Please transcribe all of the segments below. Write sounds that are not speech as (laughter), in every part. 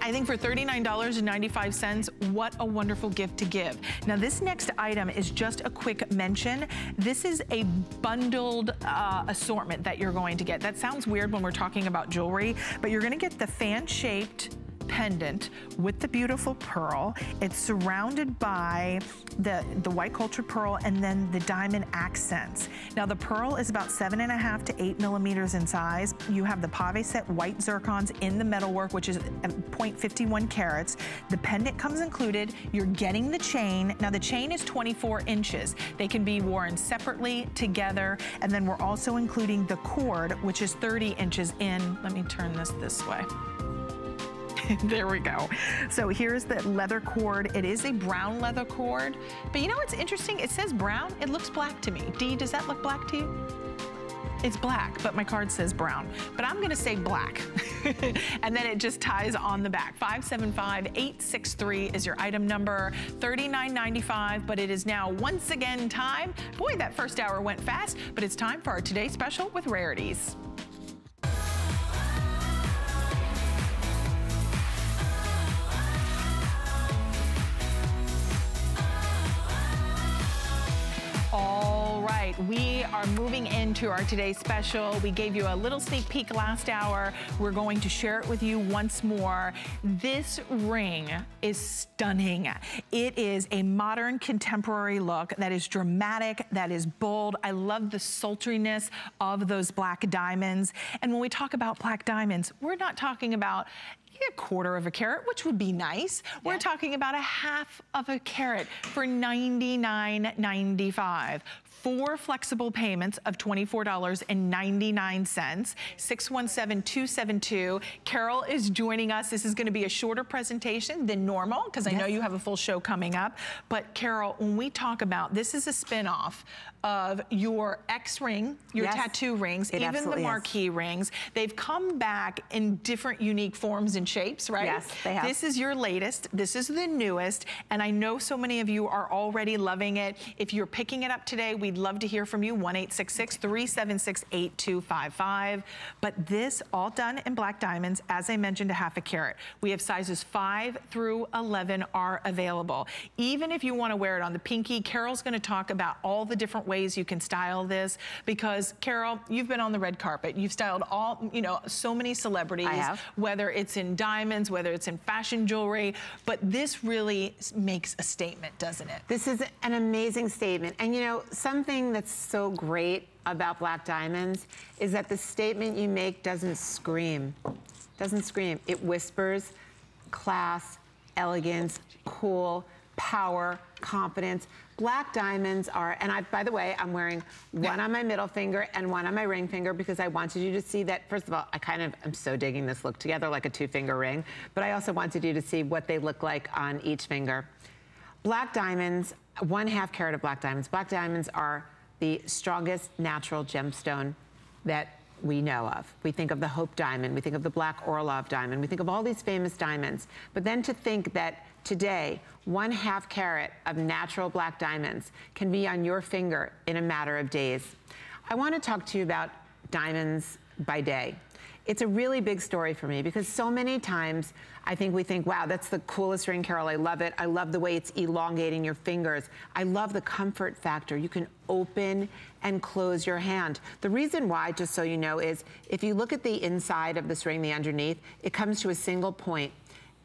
I think for $39.95, what a wonderful gift to give. Now this next item is just a quick mention. This is a bundled uh, assortment that you're going to get. That sounds weird when we're talking about jewelry, but you're gonna get the fan-shaped pendant with the beautiful pearl. It's surrounded by the, the white cultured pearl and then the diamond accents. Now the pearl is about seven and a half to eight millimeters in size. You have the pave set white zircons in the metalwork, which is 0.51 carats. The pendant comes included. You're getting the chain. Now the chain is 24 inches. They can be worn separately, together, and then we're also including the cord, which is 30 inches in. Let me turn this this way. (laughs) there we go. So here's the leather cord. It is a brown leather cord. But you know what's interesting? It says brown. It looks black to me. Dee, does that look black to you? It's black, but my card says brown. But I'm gonna say black. (laughs) and then it just ties on the back. 575-863 is your item number. $39.95, but it is now once again time. Boy, that first hour went fast, but it's time for our Today Special with Rarities. All right, we are moving into our today's special. We gave you a little sneak peek last hour. We're going to share it with you once more. This ring is stunning. It is a modern contemporary look that is dramatic, that is bold. I love the sultriness of those black diamonds. And when we talk about black diamonds, we're not talking about a quarter of a carat, which would be nice. Yeah. We're talking about a half of a carat for $99.95 four flexible payments of $24.99, 617-272. Carol is joining us. This is gonna be a shorter presentation than normal because I yes. know you have a full show coming up. But Carol, when we talk about, this is a spinoff of your X ring, your yes, tattoo rings, even the marquee is. rings. They've come back in different unique forms and shapes, right? Yes, they have. This is your latest. This is the newest. And I know so many of you are already loving it. If you're picking it up today, we'd love to hear from you. 1-866-376-8255. But this all done in black diamonds, as I mentioned, a half a carat. We have sizes 5 through 11 are available. Even if you want to wear it on the pinky, Carol's going to talk about all the different ways you can style this because Carol, you've been on the red carpet. You've styled all, you know, so many celebrities, whether it's in diamonds, whether it's in fashion jewelry, but this really makes a statement, doesn't it? This is an amazing statement. And you know, something that's so great about black diamonds is that the statement you make doesn't scream. Doesn't scream. It whispers class, elegance, cool, power, confidence. Black diamonds are, and I, by the way, I'm wearing one on my middle finger and one on my ring finger because I wanted you to see that, first of all, I kind of, I'm so digging this look together like a two finger ring, but I also wanted you to see what they look like on each finger. Black diamonds, one half carat of black diamonds. Black diamonds are the strongest natural gemstone that we know of. We think of the Hope Diamond, we think of the Black Orlov Diamond, we think of all these famous diamonds. But then to think that today, one half carat of natural black diamonds can be on your finger in a matter of days. I want to talk to you about diamonds by day. It's a really big story for me because so many times I think we think, wow, that's the coolest ring, Carol. I love it. I love the way it's elongating your fingers. I love the comfort factor. You can open and close your hand. The reason why, just so you know, is if you look at the inside of this ring, the underneath, it comes to a single point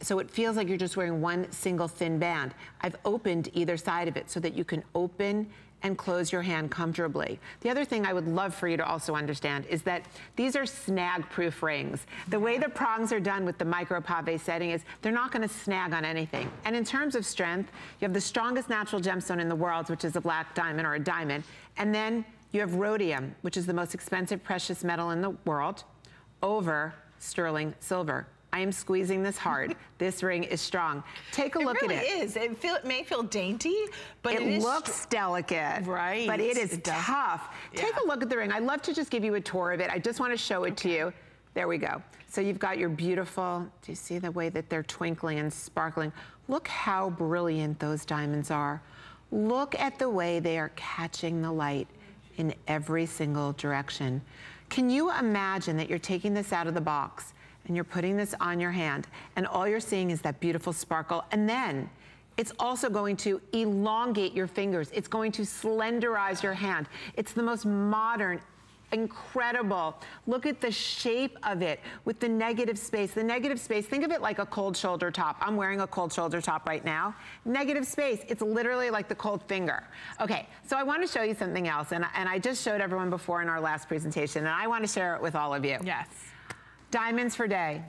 so it feels like you're just wearing one single thin band. I've opened either side of it so that you can open and close your hand comfortably. The other thing I would love for you to also understand is that these are snag-proof rings. The way the prongs are done with the micro pave setting is they're not gonna snag on anything. And in terms of strength, you have the strongest natural gemstone in the world, which is a black diamond or a diamond. And then you have rhodium, which is the most expensive precious metal in the world, over sterling silver. I am squeezing this hard. (laughs) this ring is strong. Take a it look really at it. It is. It, feel, it may feel dainty, but it, it looks delicate. Right. But it is it tough. Yeah. Take a look at the ring. I'd love to just give you a tour of it. I just want to show it okay. to you. There we go. So you've got your beautiful, do you see the way that they're twinkling and sparkling? Look how brilliant those diamonds are. Look at the way they are catching the light in every single direction. Can you imagine that you're taking this out of the box and you're putting this on your hand, and all you're seeing is that beautiful sparkle. And then it's also going to elongate your fingers. It's going to slenderize your hand. It's the most modern, incredible. Look at the shape of it with the negative space. The negative space, think of it like a cold shoulder top. I'm wearing a cold shoulder top right now. Negative space, it's literally like the cold finger. Okay, so I wanna show you something else, and, and I just showed everyone before in our last presentation, and I wanna share it with all of you. Yes. Diamonds for day.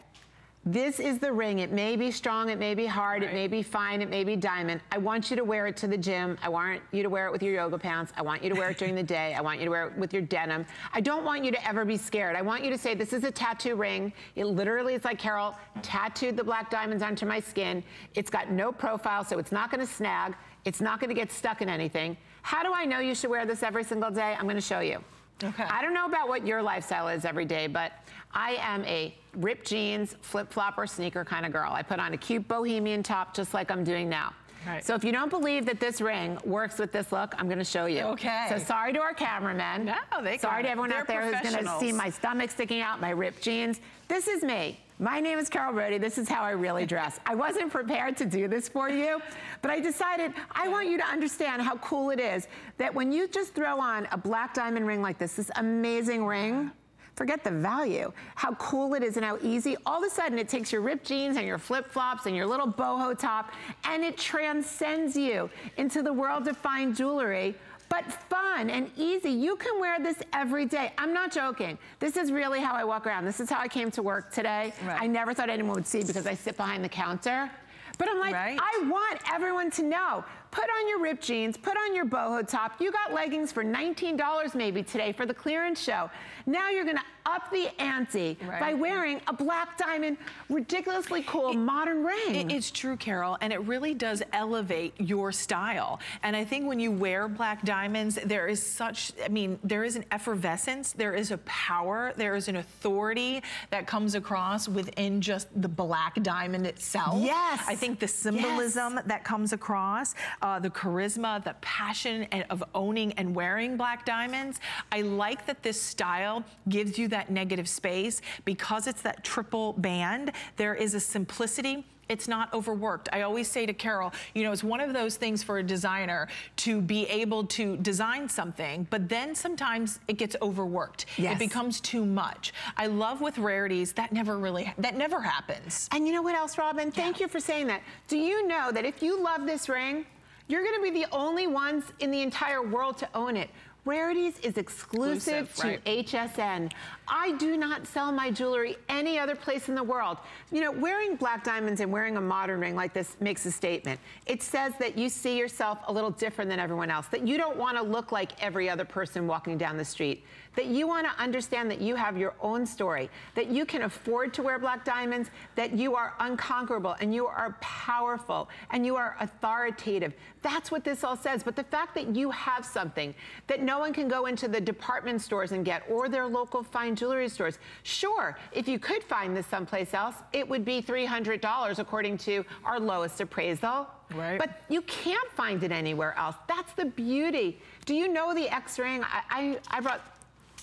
This is the ring. It may be strong, it may be hard, right. it may be fine, it may be diamond. I want you to wear it to the gym. I want you to wear it with your yoga pants. I want you to wear it during the day. I want you to wear it with your denim. I don't want you to ever be scared. I want you to say, this is a tattoo ring. It literally is like Carol tattooed the black diamonds onto my skin. It's got no profile, so it's not gonna snag. It's not gonna get stuck in anything. How do I know you should wear this every single day? I'm gonna show you. Okay. I don't know about what your lifestyle is every day, but I am a ripped jeans, flip-flop or sneaker kind of girl. I put on a cute bohemian top just like I'm doing now. Right. So if you don't believe that this ring works with this look, I'm gonna show you. Okay. So sorry to our cameramen. No, they Sorry to everyone out there who's gonna see my stomach sticking out, my ripped jeans. This is me. My name is Carol Brodie. This is how I really dress. (laughs) I wasn't prepared to do this for you, but I decided I want you to understand how cool it is that when you just throw on a black diamond ring like this, this amazing ring, forget the value, how cool it is and how easy. All of a sudden it takes your ripped jeans and your flip-flops and your little boho top and it transcends you into the world of fine jewelry but fun and easy. You can wear this every day. I'm not joking. This is really how I walk around. This is how I came to work today. Right. I never thought anyone would see because I sit behind the counter. But I'm like, right. I want everyone to know. Put on your ripped jeans, put on your boho top. You got leggings for $19 maybe today for the clearance show. Now you're gonna up the ante right. by wearing a black diamond, ridiculously cool it, modern ring. It, it's true, Carol, and it really does elevate your style. And I think when you wear black diamonds, there is such, I mean, there is an effervescence, there is a power, there is an authority that comes across within just the black diamond itself. Yes. I think the symbolism yes. that comes across, uh, the charisma, the passion of owning and wearing black diamonds. I like that this style gives you that negative space, because it's that triple band, there is a simplicity it's not overworked. I always say to Carol, you know, it's one of those things for a designer to be able to design something, but then sometimes it gets overworked. Yes. It becomes too much. I love with rarities, that never really, that never happens. And you know what else, Robin? Thank yeah. you for saying that. Do you know that if you love this ring, you're gonna be the only ones in the entire world to own it. Rarities is exclusive, exclusive to right. HSN. I do not sell my jewelry any other place in the world. You know, wearing black diamonds and wearing a modern ring like this makes a statement. It says that you see yourself a little different than everyone else, that you don't want to look like every other person walking down the street, that you want to understand that you have your own story, that you can afford to wear black diamonds, that you are unconquerable and you are powerful and you are authoritative. That's what this all says. But the fact that you have something that no one can go into the department stores and get or their local fine jewelry stores. Sure, if you could find this someplace else, it would be $300 according to our lowest appraisal. Right. But you can't find it anywhere else. That's the beauty. Do you know the X-ring? I, I, I brought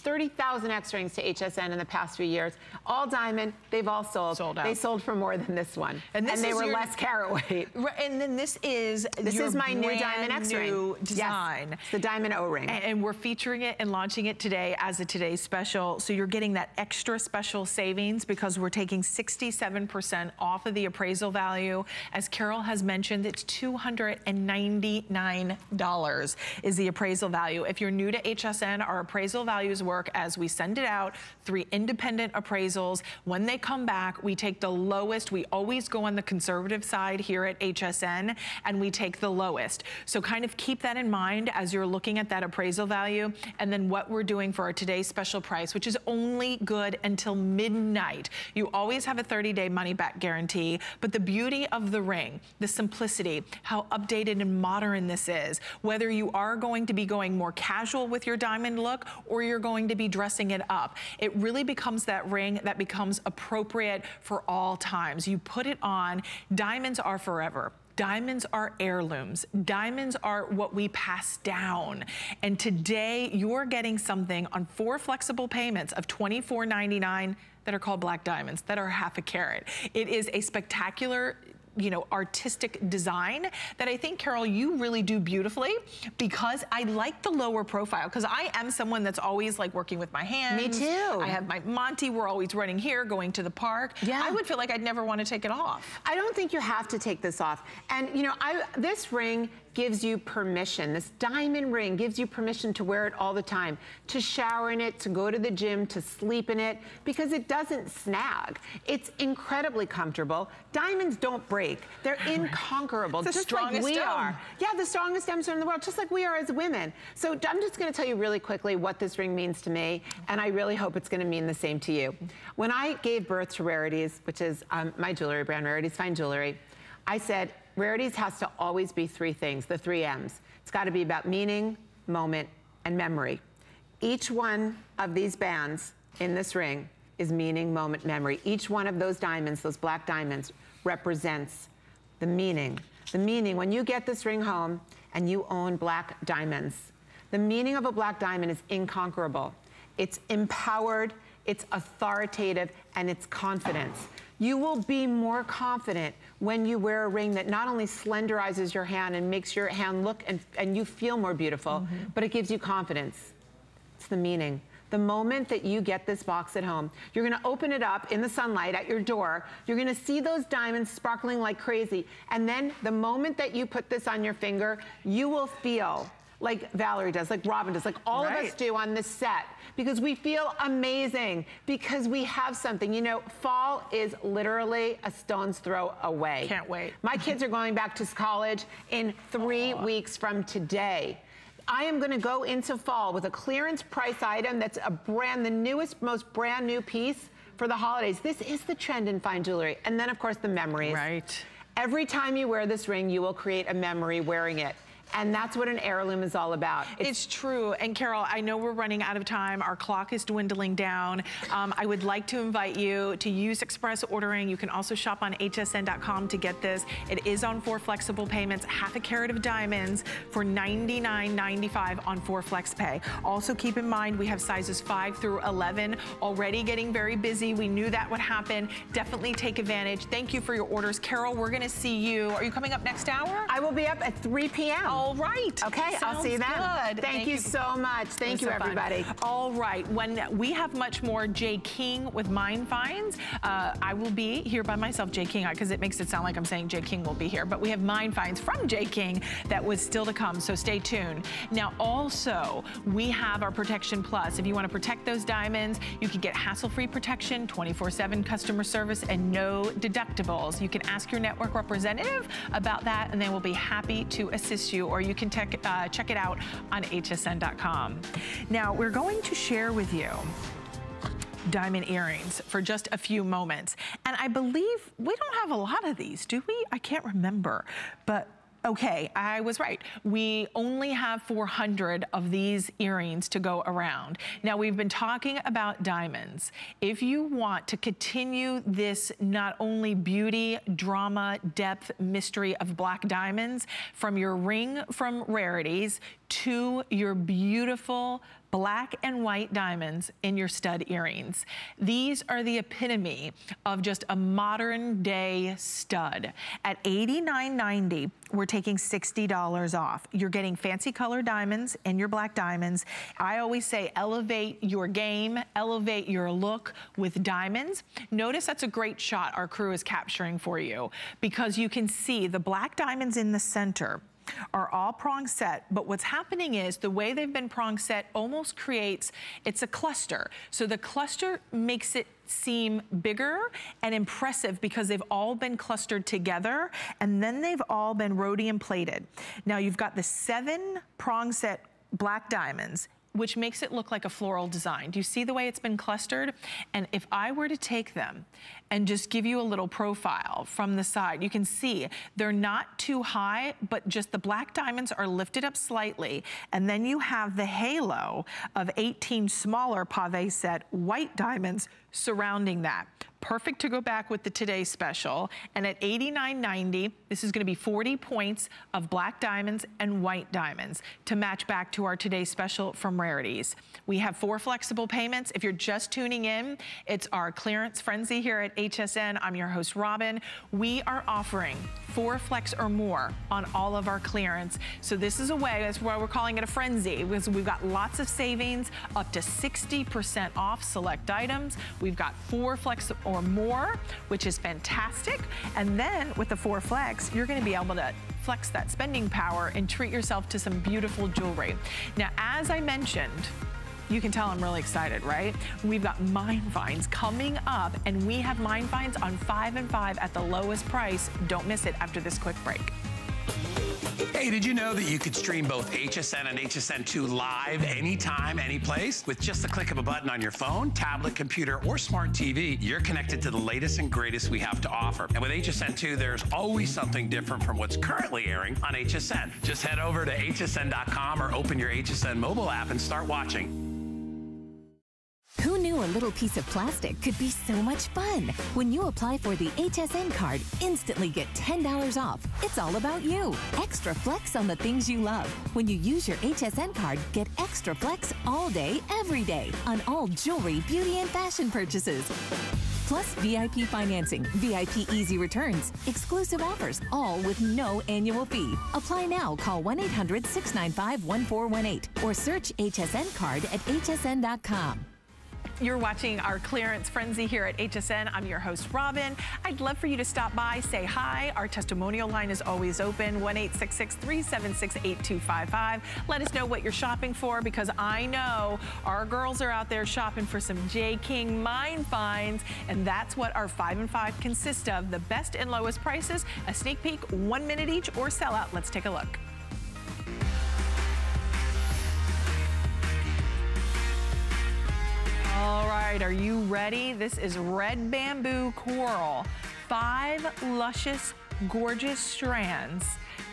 30,000 X-rings to HSN in the past few years. All diamond, they've all sold. Sold out. They sold for more than this one. And, this and they were your, less carat weight. (laughs) And then this is This is my new diamond X-ring. design. Yes, the diamond O-ring. And, and, we're featuring it and launching it today as a today's special. So you're getting that extra special savings because we're taking 67% off of the appraisal value. As Carol has mentioned, it's $299 is the appraisal value. If you're new to HSN, our appraisal values work work as we send it out, three independent appraisals. When they come back, we take the lowest. We always go on the conservative side here at HSN, and we take the lowest. So kind of keep that in mind as you're looking at that appraisal value, and then what we're doing for our today's special price, which is only good until midnight. You always have a 30-day money-back guarantee, but the beauty of the ring, the simplicity, how updated and modern this is, whether you are going to be going more casual with your diamond look or you're going going to be dressing it up. It really becomes that ring that becomes appropriate for all times. You put it on, diamonds are forever. Diamonds are heirlooms. Diamonds are what we pass down. And today you're getting something on four flexible payments of $24.99 that are called black diamonds that are half a carat. It is a spectacular you know, artistic design that I think, Carol, you really do beautifully because I like the lower profile because I am someone that's always like working with my hands. Me too. I have my Monty, we're always running here, going to the park. Yeah. I would feel like I'd never want to take it off. I don't think you have to take this off. And you know, I this ring gives you permission. This diamond ring gives you permission to wear it all the time, to shower in it, to go to the gym, to sleep in it, because it doesn't snag. It's incredibly comfortable. Diamonds don't break. They're inconquerable, just like we are. Yeah, the strongest gemstone in the world, just like we are as women. So I'm just gonna tell you really quickly what this ring means to me, and I really hope it's gonna mean the same to you. When I gave birth to Rarities, which is um, my jewelry brand, Rarities Fine Jewelry, I said, Rarities has to always be three things, the three M's. It's got to be about meaning, moment, and memory. Each one of these bands in this ring is meaning, moment, memory. Each one of those diamonds, those black diamonds, represents the meaning. The meaning, when you get this ring home and you own black diamonds, the meaning of a black diamond is inconquerable. It's empowered, it's authoritative, and it's confidence. You will be more confident when you wear a ring that not only slenderizes your hand and makes your hand look and, and you feel more beautiful, mm -hmm. but it gives you confidence. It's the meaning. The moment that you get this box at home, you're gonna open it up in the sunlight at your door. You're gonna see those diamonds sparkling like crazy. And then the moment that you put this on your finger, you will feel like Valerie does, like Robin does, like all right. of us do on this set because we feel amazing because we have something. You know, fall is literally a stone's throw away. Can't wait. My kids are going back to college in three weeks from today. I am gonna go into fall with a clearance price item that's a brand, the newest, most brand new piece for the holidays. This is the trend in fine jewelry. And then of course the memories. Right. Every time you wear this ring, you will create a memory wearing it. And that's what an heirloom is all about. It's, it's, true. And Carol, I know we're running out of time. Our clock is dwindling down. Um, I would like to invite you to use express ordering. You can also shop on hsn.com to get this. It is on four flexible payments, half a carat of diamonds for $99.95 on four flex pay. Also keep in mind, we have sizes five through 11 already getting very busy. We knew that would happen. Definitely take advantage. Thank you for your orders. Carol, we're gonna see you. Are you coming up next hour? I will be up at 3 p.m. Oh, all right. Okay, Sounds I'll see you then. Good. Thank, Thank you, you, so much. Thank you, so everybody. Fun. All right. When we have much more Jay King with Mine Finds, uh, I will be here by myself, Jay King, because it makes it sound like I'm saying Jay King will be here. But we have Mine Finds from Jay King that was still to come, so stay tuned. Now, also, we have our Protection Plus. If you want to protect those diamonds, you can get hassle-free protection, 24-7 customer service, and no deductibles. You can ask your network representative about that, and they will be happy to assist you or you can uh, check it out on hsn.com. Now, we're going to share with you diamond earrings for just a few moments. And I believe we don't have a lot of these, do we? I can't remember, but Okay, I was right. We only have 400 of these earrings to go around. Now, we've been talking about diamonds. If you want to continue this not only beauty, drama, depth, mystery of black diamonds, from your ring from Rarities to your beautiful black and white diamonds in your stud earrings. These are the epitome of just a modern day stud. At $89.90, we're taking $60 off. You're getting fancy color diamonds and your black diamonds. I always say elevate your game, elevate your look with diamonds. Notice that's a great shot our crew is capturing for you because you can see the black diamonds in the center are all prong set, but what's happening is the way they've been prong set almost creates, it's a cluster. So the cluster makes it seem bigger and impressive because they've all been clustered together and then they've all been rhodium plated. Now you've got the seven prong set black diamonds which makes it look like a floral design. Do you see the way it's been clustered? And if I were to take them and just give you a little profile from the side, you can see they're not too high, but just the black diamonds are lifted up slightly. And then you have the halo of 18 smaller pave set white diamonds surrounding that perfect to go back with the Today Special. And at $89.90, this is gonna be 40 points of black diamonds and white diamonds to match back to our Today Special from Rarities. We have four flexible payments. If you're just tuning in, it's our clearance frenzy here at HSN. I'm your host, Robin. We are offering four flex or more on all of our clearance. So this is a way, that's why we're calling it a frenzy, because we've got lots of savings, up to 60% off select items. We've got four flex or more, which is fantastic. And then with the four flex, you're gonna be able to flex that spending power and treat yourself to some beautiful jewelry. Now, as I mentioned, you can tell I'm really excited, right? We've got Mine Finds coming up, and we have Mine Finds on 5 and 5 at the lowest price. Don't miss it after this quick break. Hey, did you know that you could stream both HSN and HSN2 live anytime, anyplace? With just the click of a button on your phone, tablet, computer, or smart TV, you're connected to the latest and greatest we have to offer. And with HSN2, there's always something different from what's currently airing on HSN. Just head over to hsn.com or open your HSN mobile app and start watching. Who knew a little piece of plastic could be so much fun? When you apply for the HSN card, instantly get $10 off. It's all about you. Extra flex on the things you love. When you use your HSN card, get extra flex all day, every day on all jewelry, beauty, and fashion purchases. Plus VIP financing, VIP easy returns, exclusive offers, all with no annual fee. Apply now. Call 1 800 695 1418 or search HSN card at hsn.com. You're watching our clearance frenzy here at HSN. I'm your host, Robin. I'd love for you to stop by, say hi. Our testimonial line is always open, 1-866-376-8255. Let us know what you're shopping for because I know our girls are out there shopping for some Jay King mine finds, and that's what our 5 and 5 consist of. The best and lowest prices, a sneak peek, one minute each, or sellout. Let's take a look. Right, are you ready? This is red bamboo coral. Five luscious, gorgeous strands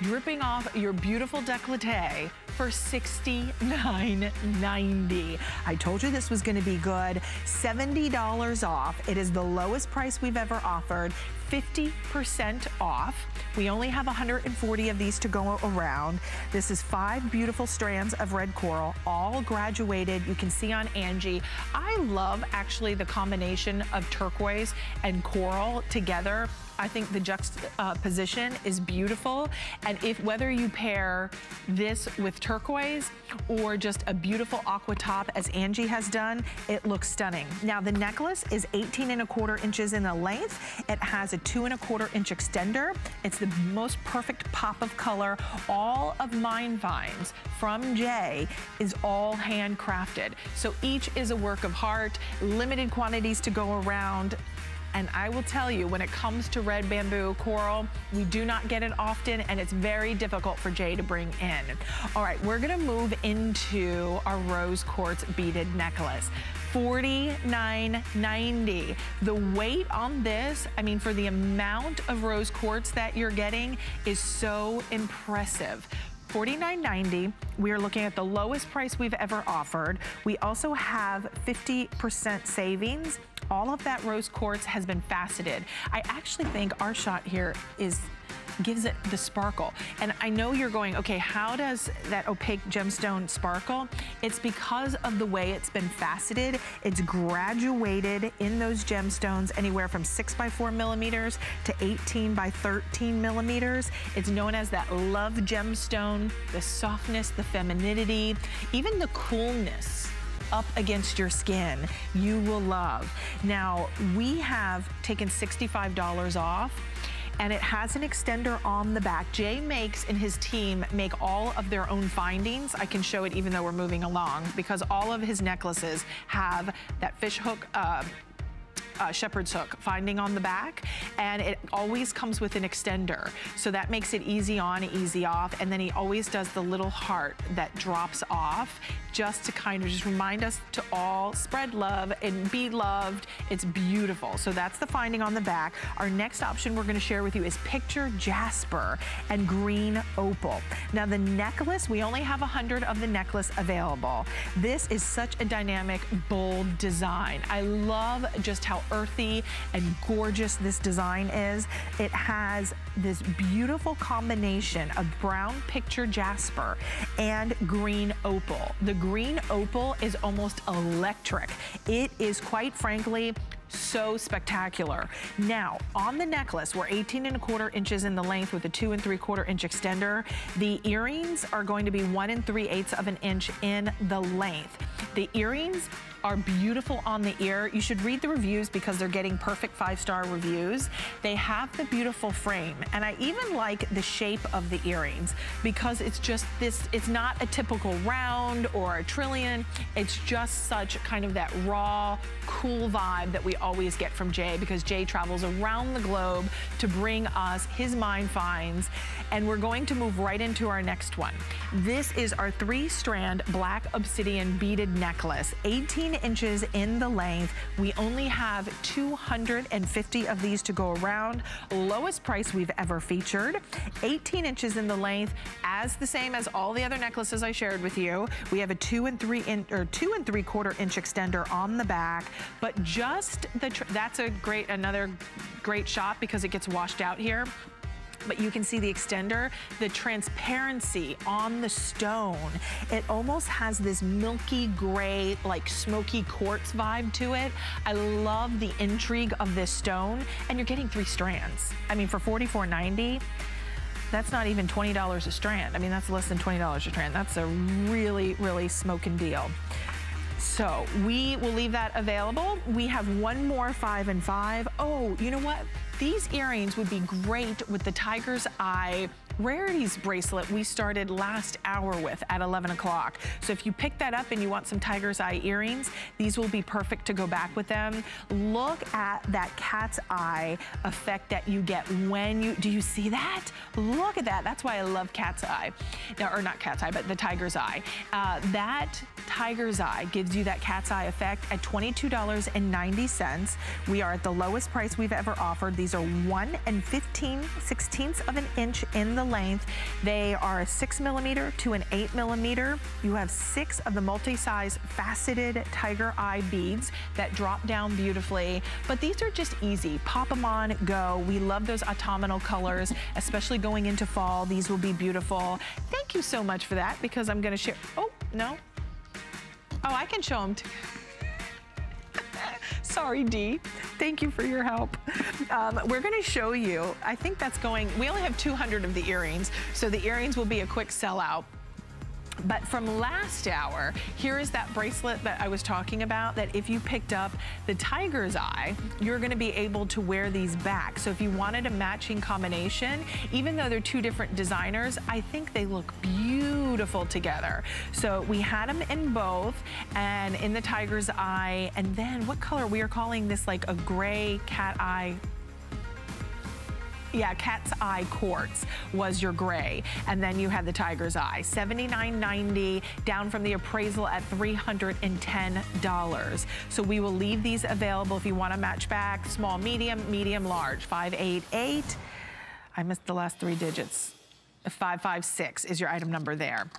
dripping off your beautiful decollete for $69.90. I told you this was gonna be good. $70 off. It is the lowest price we've ever offered. 50% off. We only have 140 of these to go around. This is five beautiful strands of red coral, all graduated. You can see on Angie. I love actually the combination of turquoise and coral together. I think the juxtaposition is beautiful. And if whether you pair this with turquoise or just a beautiful aqua top as Angie has done, it looks stunning. Now the necklace is 18 and a quarter inches in the length. It has a two and a quarter inch extender. It's the most perfect pop of color. All of Mine Finds from Jay is all handcrafted. So each is a work of heart, limited quantities to go around. And I will tell you, when it comes to red bamboo coral, we do not get it often and it's very difficult for Jay to bring in. All right, we're gonna move into our rose quartz beaded necklace. $49.90. The weight on this, I mean, for the amount of rose quartz that you're getting is so impressive. $49.90. We are looking at the lowest price we've ever offered. We also have 50% savings. All of that rose quartz has been faceted. I actually think our shot here is gives it the sparkle. And I know you're going, okay, how does that opaque gemstone sparkle? It's because of the way it's been faceted. It's graduated in those gemstones anywhere from six by four millimeters to 18 by 13 millimeters. It's known as that love gemstone, the softness, the femininity, even the coolness up against your skin you will love. Now, we have taken $65 off and it has an extender on the back. Jay makes and his team make all of their own findings. I can show it even though we're moving along because all of his necklaces have that fish hook uh, uh, shepherd's hook finding on the back and it always comes with an extender. So that makes it easy on, easy off. And then he always does the little heart that drops off just to kind of just remind us to all spread love and be loved. It's beautiful. So that's the finding on the back. Our next option we're gonna share with you is picture jasper and green opal. Now the necklace, we only have 100 of the necklace available. This is such a dynamic, bold design. I love just how earthy and gorgeous this design is. It has this beautiful combination of brown picture jasper and green opal. The green opal is almost electric. It is quite frankly so spectacular. Now, on the necklace, we're 18 and a quarter inches in the length with a two and three quarter inch extender. The earrings are going to be one and three eighths of an inch in the length. The earrings are beautiful on the ear. You should read the reviews because they're getting perfect five-star reviews. They have the beautiful frame, and I even like the shape of the earrings because it's just this, it's not a typical round or a trillion. It's just such kind of that raw, cool vibe that we always get from Jay because Jay travels around the globe to bring us his mine finds, and we're going to move right into our next one. This is our three-strand black obsidian beaded necklace, 18 inches in the length. We only have 250 of these to go around. Lowest price we've ever featured. 18 inches in the length, as the same as all the other necklaces I shared with you. We have a two and three in, or two and three quarter inch extender on the back, but just the, that's a great, another great shot because it gets washed out here but you can see the extender, the transparency on the stone. It almost has this milky gray, like smoky quartz vibe to it. I love the intrigue of this stone, and you're getting three strands. I mean, for $44.90, that's not even $20 a strand. I mean, that's less than $20 a strand. That's a really, really smoking deal. So we will leave that available. We have one more five and five. Oh, you know what? These earrings would be great with the Tiger's Eye Rarities bracelet we started last hour with at 11 o'clock. So if you pick that up and you want some Tiger's Eye earrings, these will be perfect to go back with them. Look at that cat's eye effect that you get when you, do you see that? Look at that. That's why I love cat's eye. Now, or not cat's eye, but the tiger's eye. Uh, that tiger's eye gives you that cat's eye effect at $22.90. We are at the lowest price we've ever offered. These are 1 and 15 sixteenths of an inch in the length. They are a six millimeter to an eight millimeter. You have six of the multi-size faceted tiger eye beads that drop down beautifully, but these are just easy. Pop them on, go. We love those autumnal colors, especially going into fall. These will be beautiful. Thank you so much for that because I'm gonna share, oh, no. Oh, I can show them. (laughs) Sorry, Dee. Thank you for your help. Um, we're gonna show you, I think that's going, we only have 200 of the earrings, so the earrings will be a quick sellout. But from last hour, here is that bracelet that I was talking about that if you picked up the tiger's eye, you're gonna be able to wear these back. So if you wanted a matching combination, even though they're two different designers, I think they look beautiful together. So we had them in both and in the tiger's eye. And then what color? We are calling this like a gray cat eye yeah, cat's eye quartz was your gray. And then you had the tiger's eye. $79.90 down from the appraisal at $310. So we will leave these available if you want to match back. Small, medium, medium, large. 588. I missed the last three digits. 556 is your item number there.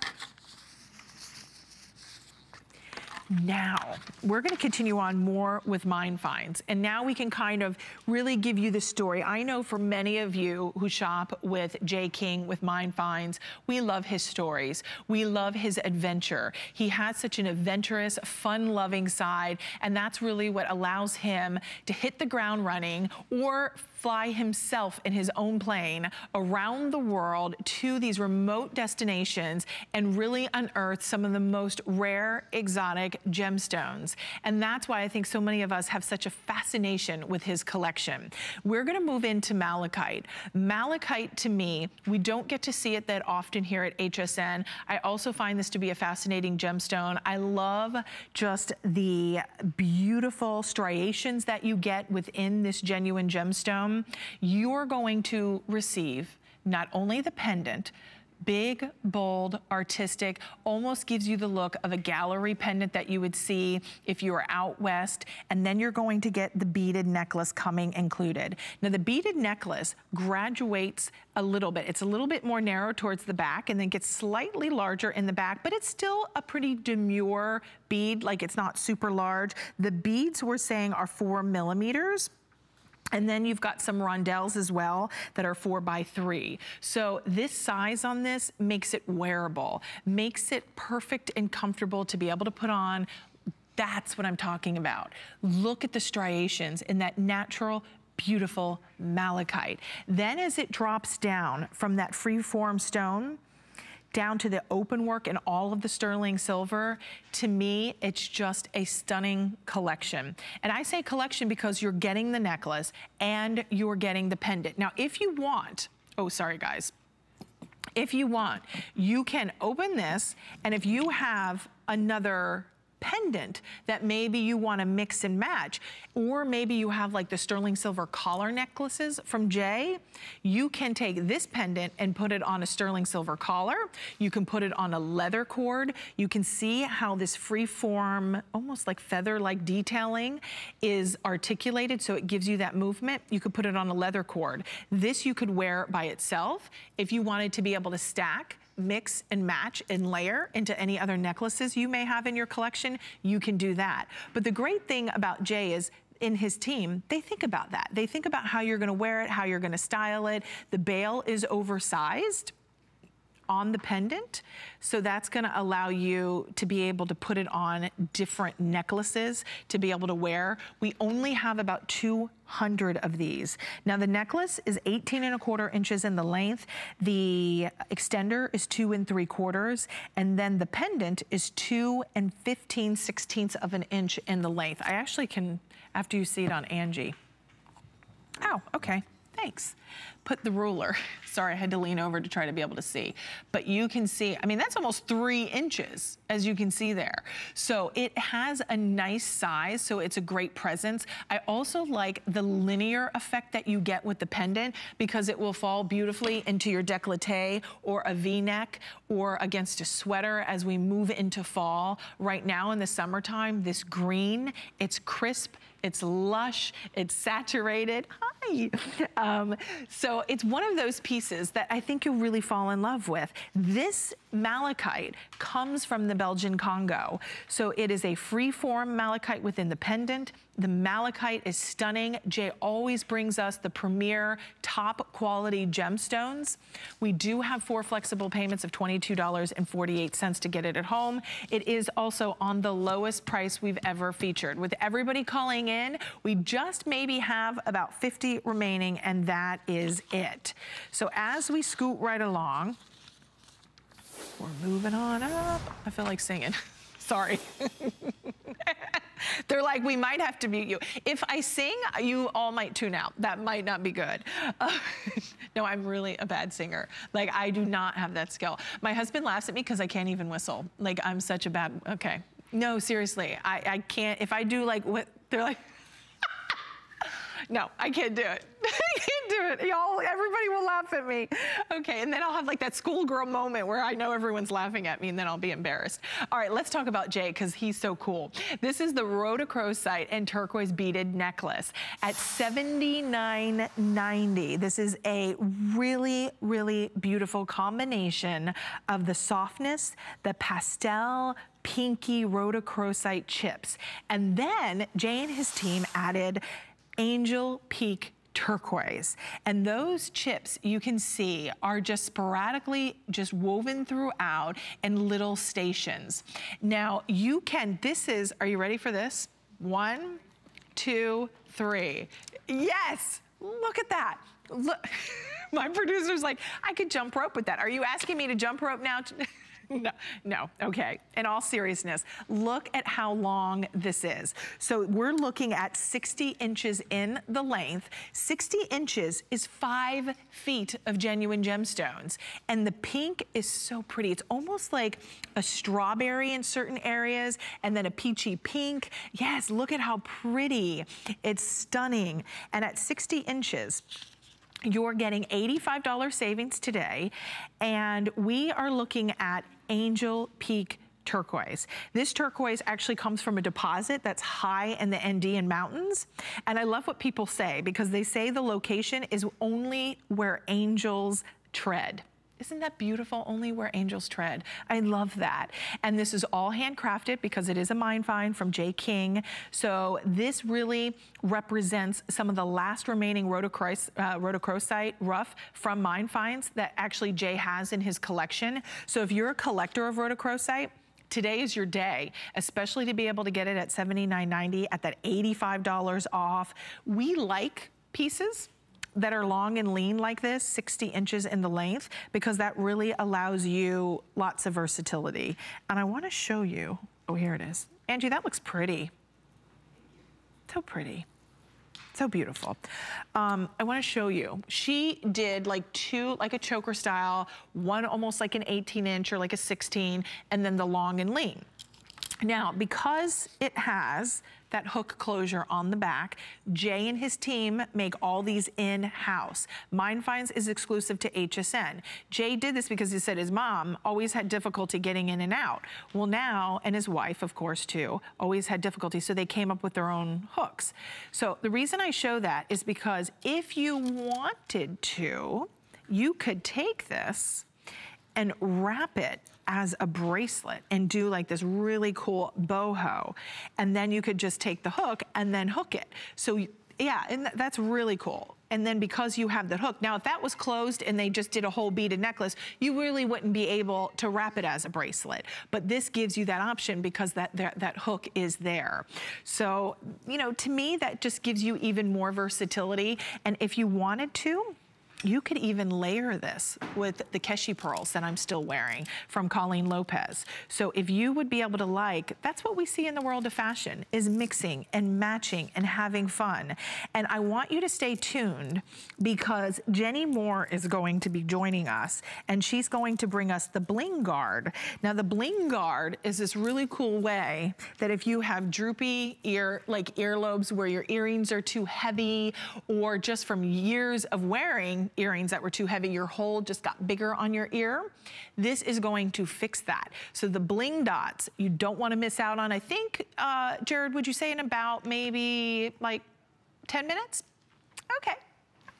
Now, we're gonna continue on more with Mine Finds. And now we can kind of really give you the story. I know for many of you who shop with Jay King, with Mine Finds, we love his stories. We love his adventure. He has such an adventurous, fun-loving side, and that's really what allows him to hit the ground running or fly himself in his own plane around the world to these remote destinations and really unearth some of the most rare, exotic gemstones. And that's why I think so many of us have such a fascination with his collection. We're gonna move into malachite. Malachite to me, we don't get to see it that often here at HSN. I also find this to be a fascinating gemstone. I love just the beautiful striations that you get within this genuine gemstone you're going to receive not only the pendant, big, bold, artistic, almost gives you the look of a gallery pendant that you would see if you were out west. And then you're going to get the beaded necklace coming included. Now the beaded necklace graduates a little bit. It's a little bit more narrow towards the back and then gets slightly larger in the back, but it's still a pretty demure bead, like it's not super large. The beads we're saying are four millimeters. And then you've got some rondelles as well that are four by three. So this size on this makes it wearable, makes it perfect and comfortable to be able to put on that's what I'm talking about. Look at the striations in that natural, beautiful malachite. Then as it drops down from that free-form stone, down to the open work and all of the sterling silver, to me, it's just a stunning collection. And I say collection because you're getting the necklace and you're getting the pendant. Now, if you want, oh, sorry guys. If you want, you can open this and if you have another pendant that maybe you want to mix and match. Or maybe you have like the sterling silver collar necklaces from Jay. You can take this pendant and put it on a sterling silver collar. You can put it on a leather cord. You can see how this free form, almost like feather-like detailing is articulated so it gives you that movement. You could put it on a leather cord. This you could wear by itself. If you wanted to be able to stack, mix and match and layer into any other necklaces you may have in your collection, you can do that. But the great thing about Jay is in his team, they think about that. They think about how you're gonna wear it, how you're gonna style it. The bail is oversized on the pendant. So that's gonna allow you to be able to put it on different necklaces to be able to wear. We only have about 200 of these. Now the necklace is 18 and a quarter inches in the length. The extender is two and three quarters. And then the pendant is two and 15 sixteenths of an inch in the length. I actually can, after you see it on Angie. Oh, okay, put the ruler. (laughs) Sorry, I had to lean over to try to be able to see. But you can see, I mean, that's almost three inches, as you can see there. So it has a nice size, so it's a great presence. I also like the linear effect that you get with the pendant because it will fall beautifully into your decollete or a v-neck or against a sweater as we move into fall. Right now in the summertime, this green, it's crisp, it's lush, it's saturated. Hi. Um, so it's one of those pieces that I think you'll really fall in love with. This malachite comes from the Belgian Congo. So it is a free-form malachite within the pendant. The malachite is stunning. Jay always brings us the premier top quality gemstones. We do have four flexible payments of $22.48 to get it at home. It is also on the lowest price we've ever featured. With everybody calling in, we just maybe have about 50 remaining and that is it. So as we scoot right along, we're moving on up. I feel like singing. (laughs) Sorry. (laughs) (laughs) They're like, we might have to mute you. If I sing, you all might tune out. That might not be good. Uh, (laughs) no, I'm really a bad singer. Like, I do not have that skill. My husband laughs at me because I can't even whistle. Like, I'm such a bad, okay. No, seriously, I, I can't, if I do like what, they're like, no, I can't do it. (laughs) I can't do it. Y'all, everybody will laugh at me. Okay, and then I'll have like that schoolgirl moment where I know everyone's laughing at me and then I'll be embarrassed. All right, let's talk about Jay because he's so cool. This is the rhodochrosite and turquoise beaded necklace at $79.90. This is a really, really beautiful combination of the softness, the pastel, pinky rhodochrosite chips. And then Jay and his team added Angel Peak turquoise. And those chips you can see are just sporadically just woven throughout in little stations. Now you can, this is, are you ready for this? One, two, three. Yes, look at that. Look, (laughs) my producer's like, I could jump rope with that. Are you asking me to jump rope now? (laughs) no, no, okay. In all seriousness, look at how long this is. So we're looking at 60 inches in the length. 60 inches is five feet of genuine gemstones. And the pink is so pretty. It's almost like a strawberry in certain areas and then a peachy pink. Yes, look at how pretty. It's stunning. And at 60 inches, you're getting $85 savings today, and we are looking at Angel Peak turquoise. This turquoise actually comes from a deposit that's high in the Andean mountains. And I love what people say because they say the location is only where angels tread. Isn't that beautiful? Only where angels tread. I love that. And this is all handcrafted because it is a mine find from Jay King. So this really represents some of the last remaining rhodochrosite, uh, rough from mine finds that actually Jay has in his collection. So if you're a collector of rhodochrosite, today is your day, especially to be able to get it at $79.90 at that $85 off. We like pieces that are long and lean like this, 60 inches in the length, because that really allows you lots of versatility. And I wanna show you, oh, here it is. Angie, that looks pretty. So pretty. So beautiful. Um, I wanna show you. She did like two, like a choker style, one almost like an 18 inch or like a 16, and then the long and lean. Now, because it has that hook closure on the back. Jay and his team make all these in-house. Mine Finds is exclusive to HSN. Jay did this because he said his mom always had difficulty getting in and out. Well now, and his wife of course too, always had difficulty so they came up with their own hooks. So the reason I show that is because if you wanted to, you could take this and wrap it as a bracelet and do like this really cool boho. And then you could just take the hook and then hook it. So yeah, and that's really cool. And then because you have the hook, now if that was closed and they just did a whole beaded necklace, you really wouldn't be able to wrap it as a bracelet. But this gives you that option because that, that, that hook is there. So, you know, to me, that just gives you even more versatility. And if you wanted to, you could even layer this with the Keshi pearls that I'm still wearing from Colleen Lopez. So if you would be able to like, that's what we see in the world of fashion, is mixing and matching and having fun. And I want you to stay tuned because Jenny Moore is going to be joining us and she's going to bring us the Bling Guard. Now the Bling Guard is this really cool way that if you have droopy ear, like earlobes where your earrings are too heavy or just from years of wearing, earrings that were too heavy, your hole just got bigger on your ear. This is going to fix that. So the bling dots, you don't wanna miss out on, I think, uh, Jared, would you say in about maybe like 10 minutes? Okay.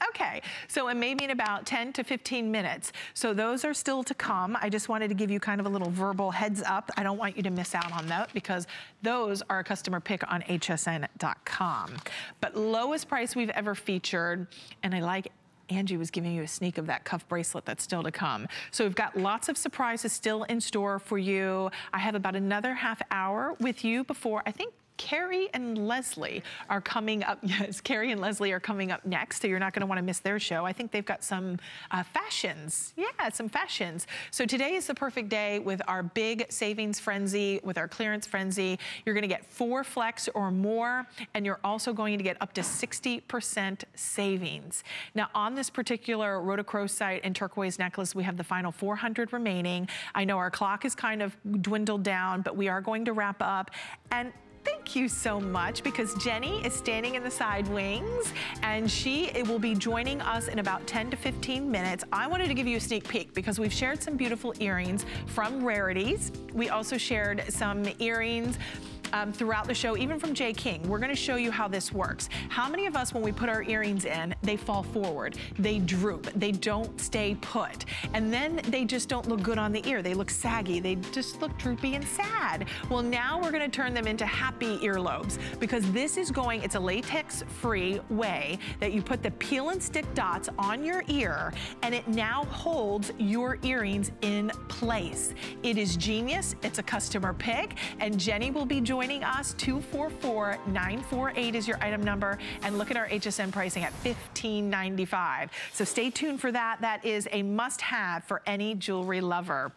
Okay, so it may be in about 10 to 15 minutes. So those are still to come. I just wanted to give you kind of a little verbal heads up. I don't want you to miss out on that because those are a customer pick on hsn.com. But lowest price we've ever featured, and I like Angie was giving you a sneak of that cuff bracelet that's still to come. So we've got lots of surprises still in store for you. I have about another half hour with you before, I think Carrie and Leslie are coming up. (laughs) Yes, Carrie and Leslie are coming up next, so you're not going to want to miss their show. I think they've got some uh, fashions. Yeah, some fashions. So today is the perfect day with our big savings frenzy, with our clearance frenzy. You're going to get four flex or more, and you're also going to get up to 60% savings. Now, on this particular rhodochrosite and turquoise necklace, we have the final 400 remaining. I know our clock is kind of dwindled down, but we are going to wrap up. And Thank you so much because Jenny is standing in the side wings and she will be joining us in about 10 to 15 minutes. I wanted to give you a sneak peek because we've shared some beautiful earrings from Rarities. We also shared some earrings um, throughout the show, even from Jay King. We're gonna show you how this works. How many of us, when we put our earrings in, they fall forward, they droop, they don't stay put, and then they just don't look good on the ear. They look saggy, they just look droopy and sad. Well, now we're gonna turn them into happy earlobes because this is going, it's a latex-free way that you put the peel and stick dots on your ear and it now holds your earrings in place. It is genius, it's a customer pick, and Jenny will be joining joining us, 244948 is your item number, and look at our HSN pricing at $15.95. So stay tuned for that. That is a must-have for any jewelry lover.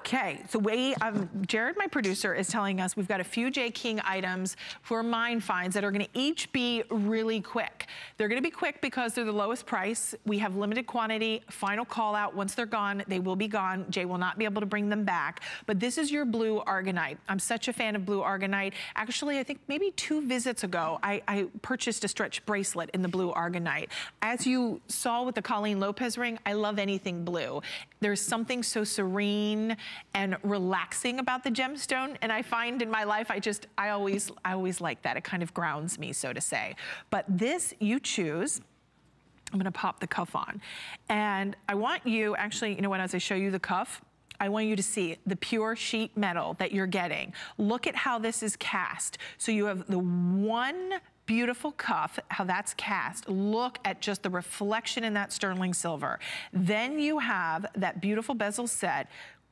Okay, so we, um, Jared, my producer, is telling us we've got a few Jay King items for mine finds that are gonna each be really quick. They're gonna be quick because they're the lowest price. We have limited quantity, final call out. Once they're gone, they will be gone. Jay will not be able to bring them back. But this is your blue Aragonite. I'm such a fan of blue Aragonite. Actually, I think maybe two visits ago, I, I purchased a stretch bracelet in the blue Aragonite. As you saw with the Colleen Lopez ring, I love anything blue. There's something so serene and relaxing about the gemstone. And I find in my life, I just, I always, I always like that. It kind of grounds me, so to say. But this you choose. I'm gonna pop the cuff on. And I want you, actually, you know what, as I show you the cuff, I want you to see the pure sheet metal that you're getting. Look at how this is cast. So you have the one beautiful cuff, how that's cast. Look at just the reflection in that sterling silver. Then you have that beautiful bezel set,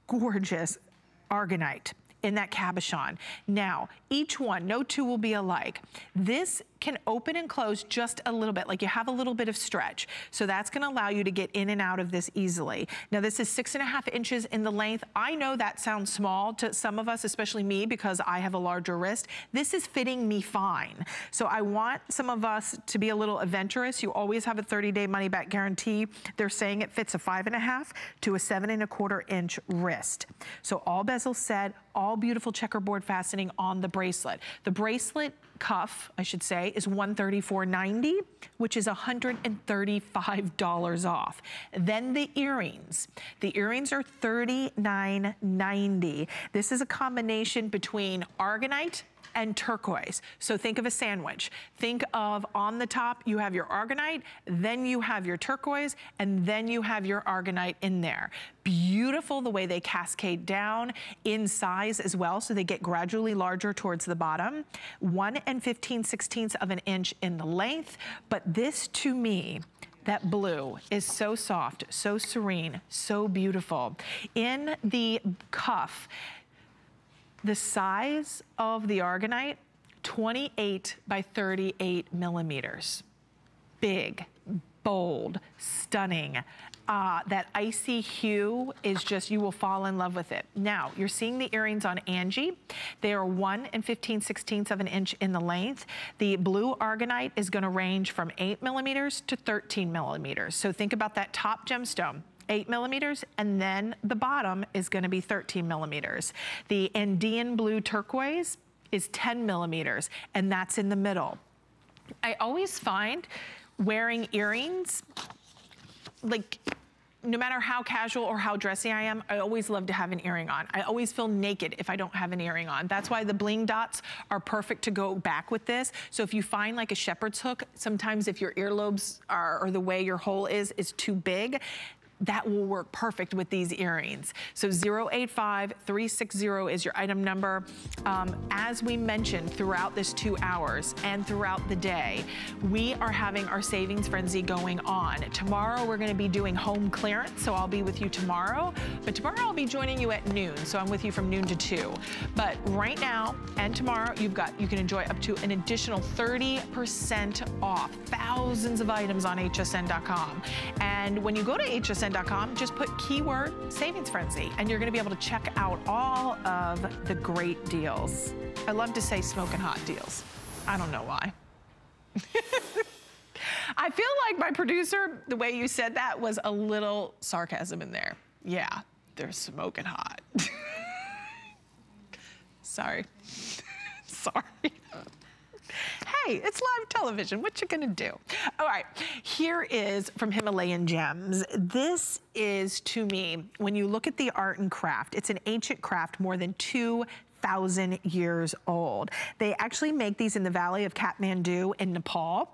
gorgeous argonite in that cabochon. Now, each one, no two will be alike. This can open and close just a little bit, like you have a little bit of stretch. So that's gonna allow you to get in and out of this easily. Now this is six and a half inches in the length. I know that sounds small to some of us, especially me, because I have a larger wrist. This is fitting me fine. So I want some of us to be a little adventurous. You always have a 30 day money back guarantee. They're saying it fits a five and a half to a seven and a quarter inch wrist. So all bezel set, all beautiful checkerboard fastening on the bracelet. The bracelet cuff, I should say, is $134.90, which is $135 off. Then the earrings. The earrings are $39.90. This is a combination between argonite and turquoise. So think of a sandwich. Think of on the top, you have your argonite, then you have your turquoise, and then you have your argonite in there. Beautiful the way they cascade down in size as well, so they get gradually larger towards the bottom. One and 15 sixteenths of an inch in the length, but this to me, that blue is so soft, so serene, so beautiful. In the cuff, the size of the Aragonite, 28 by 38 millimeters. Big, bold, stunning. Uh, that icy hue is just, you will fall in love with it. Now, you're seeing the earrings on Angie. They are 1 and 15 sixteenths of an inch in the length. The blue argonite is gonna range from 8 millimeters to 13 millimeters. So think about that top gemstone eight millimeters, and then the bottom is gonna be 13 millimeters. The Andean blue turquoise is 10 millimeters, and that's in the middle. I always find wearing earrings, like no matter how casual or how dressy I am, I always love to have an earring on. I always feel naked if I don't have an earring on. That's why the bling dots are perfect to go back with this. So if you find like a shepherd's hook, sometimes if your earlobes are, or the way your hole is, is too big, that will work perfect with these earrings. So 085360 is your item number. Um, as we mentioned throughout this two hours and throughout the day, we are having our savings frenzy going on. Tomorrow we're gonna be doing home clearance, so I'll be with you tomorrow. But tomorrow I'll be joining you at noon, so I'm with you from noon to two. But right now and tomorrow, you've got, you can enjoy up to an additional 30% off. Thousands of items on hsn.com. And when you go to hsn just put keyword savings frenzy and you're gonna be able to check out all of the great deals. I love to say smoking hot deals. I don't know why. (laughs) I feel like my producer, the way you said that was a little sarcasm in there. Yeah, they're smoking hot. (laughs) Sorry. (laughs) Sorry hey, it's live television. What you gonna do? All right, here is from Himalayan Gems. This is, to me, when you look at the art and craft, it's an ancient craft more than two thousand years old. They actually make these in the Valley of Kathmandu in Nepal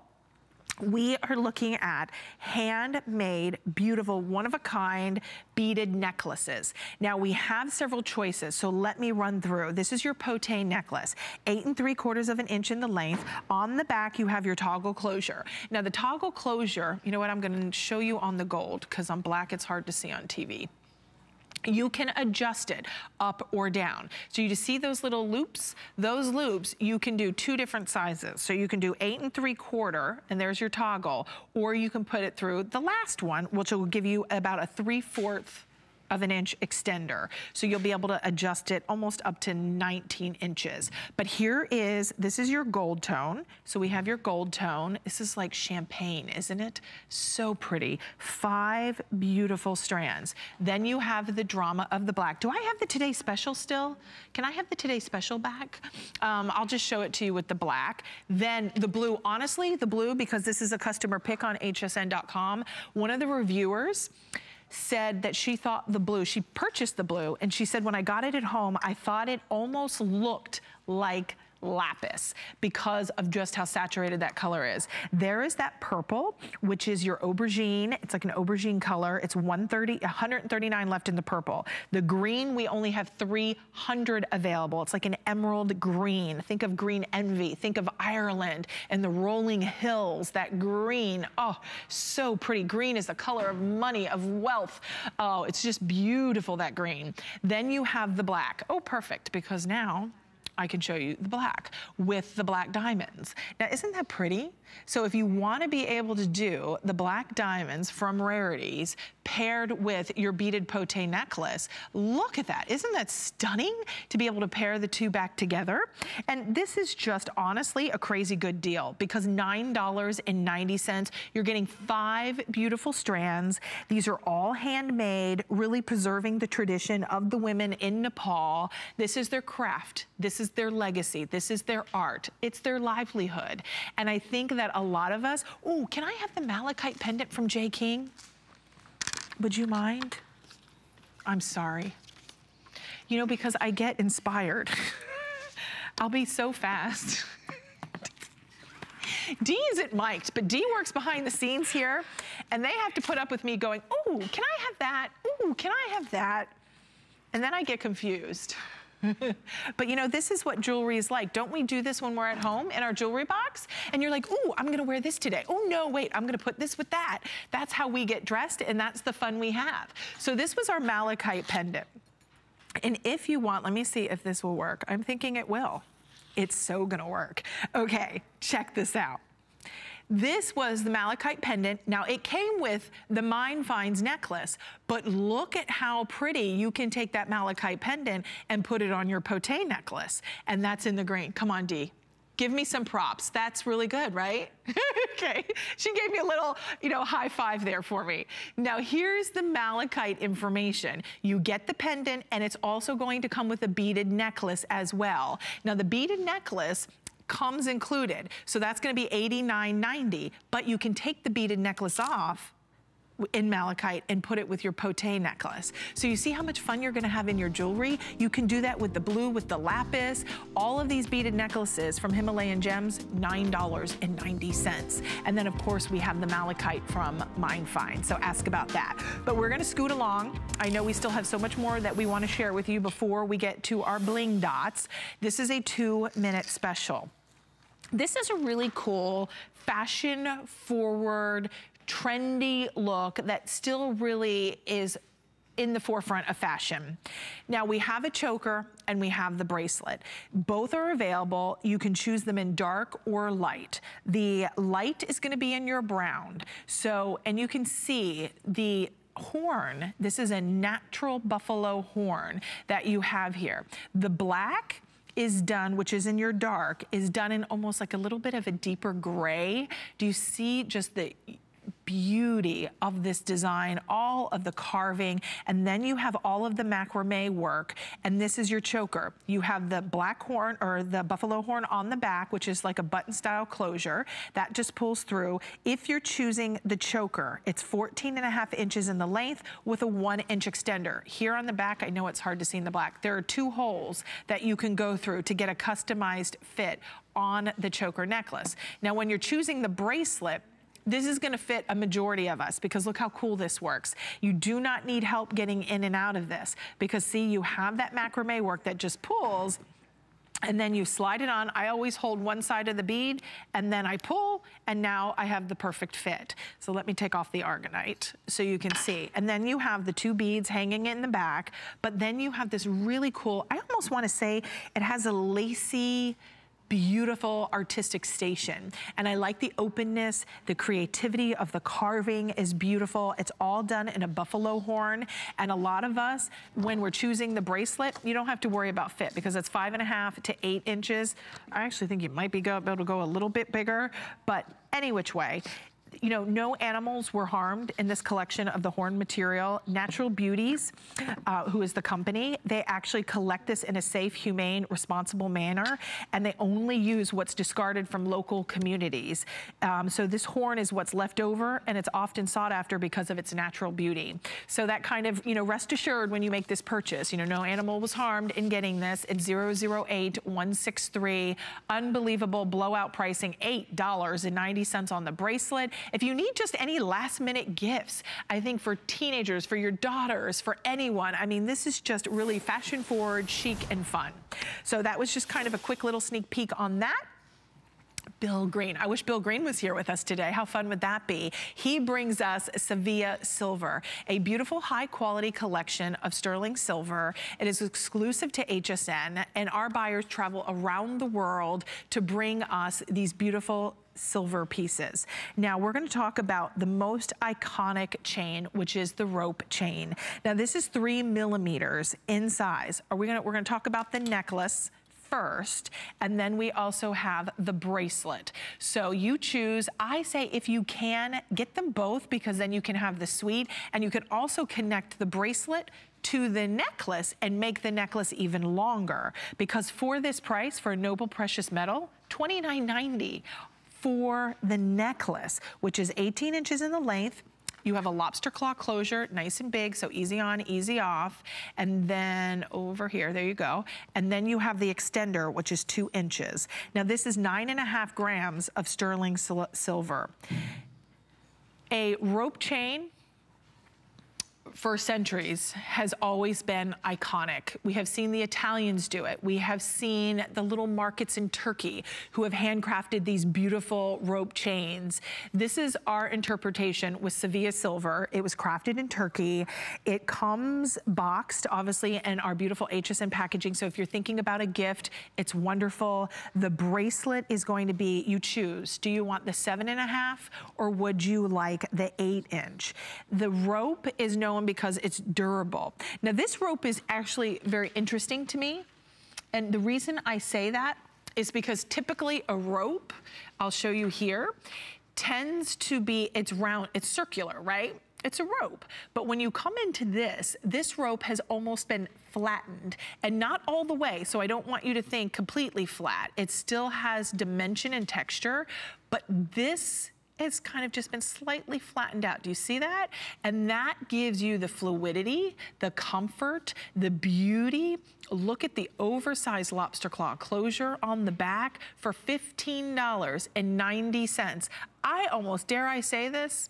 we are looking at handmade, beautiful, one-of-a-kind beaded necklaces. Now we have several choices, so let me run through. This is your pote necklace, eight and three quarters of an inch in the length. On the back, you have your toggle closure. Now the toggle closure, you know what, I'm gonna show you on the gold, because on black, it's hard to see on TV you can adjust it up or down. So you see those little loops? Those loops, you can do two different sizes. So you can do eight and three quarter, and there's your toggle, or you can put it through the last one, which will give you about a three-fourth of an inch extender. So you'll be able to adjust it almost up to 19 inches. But here is, this is your gold tone. So we have your gold tone. This is like champagne, isn't it? So pretty. Five beautiful strands. Then you have the drama of the black. Do I have the Today Special still? Can I have the Today Special back? Um, I'll just show it to you with the black. Then the blue, honestly, the blue, because this is a customer pick on hsn.com, one of the reviewers, said that she thought the blue, she purchased the blue, and she said when I got it at home, I thought it almost looked like lapis because of just how saturated that color is. There is that purple, which is your aubergine. It's like an aubergine color. It's 130, 139 left in the purple. The green, we only have 300 available. It's like an emerald green. Think of green envy. Think of Ireland and the rolling hills, that green. Oh, so pretty. Green is the color of money, of wealth. Oh, it's just beautiful, that green. Then you have the black. Oh, perfect, because now I can show you the black with the black diamonds. Now, isn't that pretty? So if you want to be able to do the black diamonds from Rarities paired with your beaded pote necklace, look at that. Isn't that stunning to be able to pair the two back together? And this is just honestly a crazy good deal because $9.90, you're getting five beautiful strands. These are all handmade, really preserving the tradition of the women in Nepal. This is their craft. This is their legacy. This is their art. It's their livelihood. And I think that a lot of us, oh, can I have the malachite pendant from Jay King? Would you mind? I'm sorry. You know, because I get inspired. (laughs) I'll be so fast. (laughs) D isn't mic'd, but D works behind the scenes here, and they have to put up with me going, oh, can I have that? Oh, can I have that? And then I get confused. (laughs) but you know, this is what jewelry is like. Don't we do this when we're at home in our jewelry box? And you're like, ooh, I'm gonna wear this today. Oh no, wait, I'm gonna put this with that. That's how we get dressed and that's the fun we have. So this was our malachite pendant. And if you want, let me see if this will work. I'm thinking it will. It's so gonna work. Okay, check this out. This was the malachite pendant. Now it came with the Mine Finds necklace, but look at how pretty you can take that malachite pendant and put it on your pote necklace. And that's in the green. Come on, Dee. Give me some props. That's really good, right? (laughs) okay. She gave me a little, you know, high five there for me. Now here's the malachite information. You get the pendant and it's also going to come with a beaded necklace as well. Now the beaded necklace comes included. So that's gonna be $89.90, but you can take the beaded necklace off in malachite and put it with your pote necklace. So you see how much fun you're gonna have in your jewelry? You can do that with the blue, with the lapis. All of these beaded necklaces from Himalayan Gems, $9.90. And then of course we have the malachite from Mindfind, so ask about that. But we're gonna scoot along. I know we still have so much more that we wanna share with you before we get to our bling dots. This is a two minute special. This is a really cool fashion forward trendy look that still really is in the forefront of fashion. Now we have a choker and we have the bracelet. Both are available. You can choose them in dark or light. The light is gonna be in your brown. So, and you can see the horn, this is a natural buffalo horn that you have here. The black is done, which is in your dark, is done in almost like a little bit of a deeper gray. Do you see just the beauty of this design, all of the carving, and then you have all of the macrame work, and this is your choker. You have the black horn or the buffalo horn on the back, which is like a button style closure. That just pulls through. If you're choosing the choker, it's 14 and a half inches in the length with a one inch extender. Here on the back, I know it's hard to see in the black, there are two holes that you can go through to get a customized fit on the choker necklace. Now, when you're choosing the bracelet, this is gonna fit a majority of us because look how cool this works. You do not need help getting in and out of this because see, you have that macrame work that just pulls and then you slide it on. I always hold one side of the bead and then I pull and now I have the perfect fit. So let me take off the Argonite so you can see. And then you have the two beads hanging in the back, but then you have this really cool, I almost wanna say it has a lacy, beautiful artistic station. And I like the openness, the creativity of the carving is beautiful. It's all done in a buffalo horn. And a lot of us, when we're choosing the bracelet, you don't have to worry about fit because it's five and a half to eight inches. I actually think you might be able to go a little bit bigger, but any which way you know, no animals were harmed in this collection of the horn material. Natural Beauties, uh, who is the company, they actually collect this in a safe, humane, responsible manner, and they only use what's discarded from local communities. Um, so this horn is what's left over, and it's often sought after because of its natural beauty. So that kind of, you know, rest assured when you make this purchase, you know, no animal was harmed in getting this. It's 008163. Unbelievable blowout pricing, $8.90 on the bracelet. If you need just any last minute gifts, I think for teenagers, for your daughters, for anyone, I mean, this is just really fashion forward, chic, and fun. So that was just kind of a quick little sneak peek on that. Bill Green. I wish Bill Green was here with us today. How fun would that be? He brings us Sevilla Silver, a beautiful high quality collection of sterling silver. It is exclusive to HSN and our buyers travel around the world to bring us these beautiful silver pieces. Now we're gonna talk about the most iconic chain, which is the rope chain. Now this is three millimeters in size. Are we gonna, we're gonna talk about the necklace, first, and then we also have the bracelet. So you choose, I say if you can, get them both because then you can have the suite and you can also connect the bracelet to the necklace and make the necklace even longer. Because for this price, for a noble precious metal, $29.90 for the necklace, which is 18 inches in the length, you have a lobster claw closure, nice and big, so easy on, easy off. And then over here, there you go. And then you have the extender, which is two inches. Now this is nine and a half grams of sterling sil silver. A rope chain for centuries has always been iconic. We have seen the Italians do it. We have seen the little markets in Turkey who have handcrafted these beautiful rope chains. This is our interpretation with Sevilla Silver. It was crafted in Turkey. It comes boxed, obviously, in our beautiful HSN packaging. So if you're thinking about a gift, it's wonderful. The bracelet is going to be, you choose. Do you want the seven and a half or would you like the eight inch? The rope is known because it's durable. Now this rope is actually very interesting to me. And the reason I say that is because typically a rope, I'll show you here, tends to be, it's round, it's circular, right? It's a rope. But when you come into this, this rope has almost been flattened and not all the way. So I don't want you to think completely flat. It still has dimension and texture, but this it's kind of just been slightly flattened out. Do you see that? And that gives you the fluidity, the comfort, the beauty. Look at the oversized lobster claw closure on the back for $15.90. I almost, dare I say this,